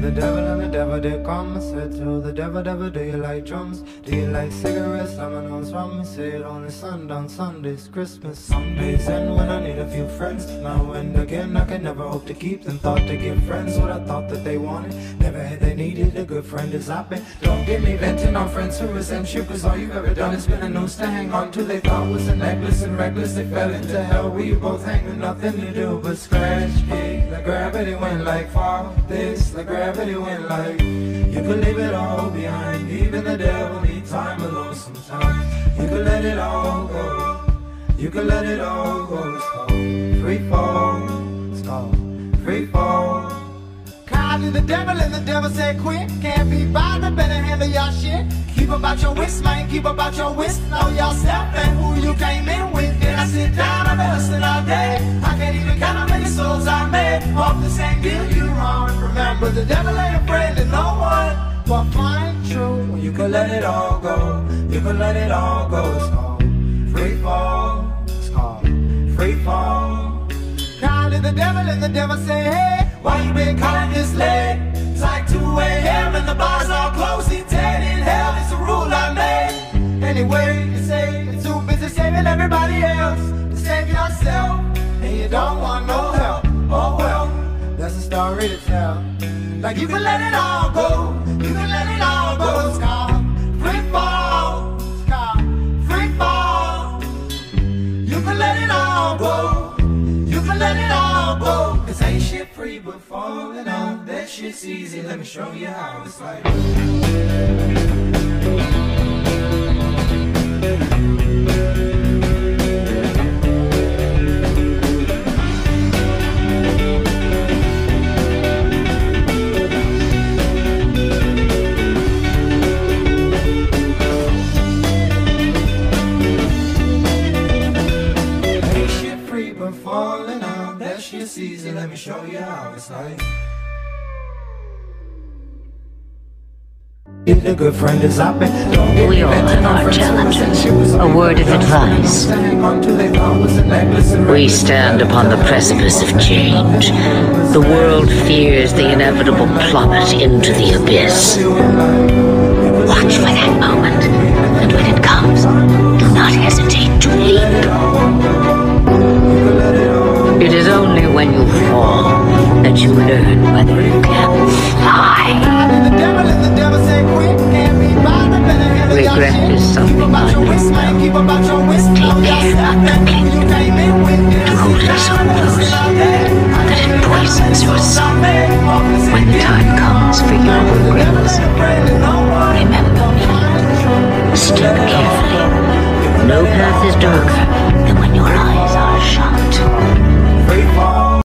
the devil and the devil did come. I said to the devil, devil, do you like drums? Do you like cigarettes? Dominoes from me. Said only sundown Sundays, Christmas Sundays. And when I need a few friends, now and again I can never hope to keep them. Thought to give friends what I thought that they wanted. Never had they needed a good friend as I've been. Don't get me venting on friends who resent you, cause all you've ever done is been a noose to hang on to. They thought was a necklace and reckless. They fell into hell. We both hang with nothing to do but scratch, kick. Like gravity went like far. This, like gravity went like. You can let it all go. You can let it all go. It's free fall. It's called free fall. Call to the devil and the devil said quit. Can't be bothered, better handle your shit. Keep about your wrist, man, keep about your wrist. Know yourself and who you came in with. Then I sit down, I'm listening all day. I can't even count how many souls I made. Off the same deal you wrong. Remember, the devil ain't afraid of no one. But find you can let it all go. You can let it all go. It's called free fall. It's called free fall. Call to the devil and the devil say, hey, why you been calling this late? It's like 2 a.m. and the bars all closed. He dead in hell, it's a rule I made. Anyway, you say you're too busy saving everybody else to save yourself. And you don't want no help. Oh well, that's a story to tell. Like you can let it all go. You can let it all go. Free fall. Free fall. You can let it all go. You can let it all go. Ain't shit free but falling out. That shit's easy. Let me show you how it's like. That shit's easy. Let me show you how it's like. Get a good friend is up and don't We me all venting have our challenges. resent you. Was A word of advice. Hang on to they thought was a necklace and We stand upon the precipice of change. The world fears the inevitable plummet into the abyss. Watch for that moment, and when it comes, all that you learn earn by the reply. Regret is something I know. Take care not to hold to so close that it poisons your soul. When the time comes for your regrets, remember me. Step carefully. No path is darker than when your eyes are shut.